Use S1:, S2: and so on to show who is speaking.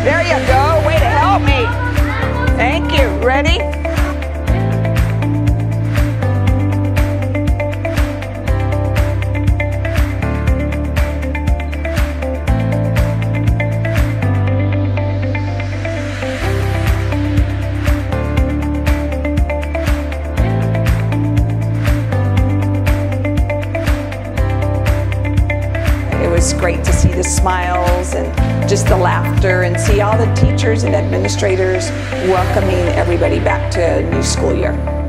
S1: There you go. Was great to see the smiles and just the laughter and see all the teachers and administrators welcoming everybody back to a new school year.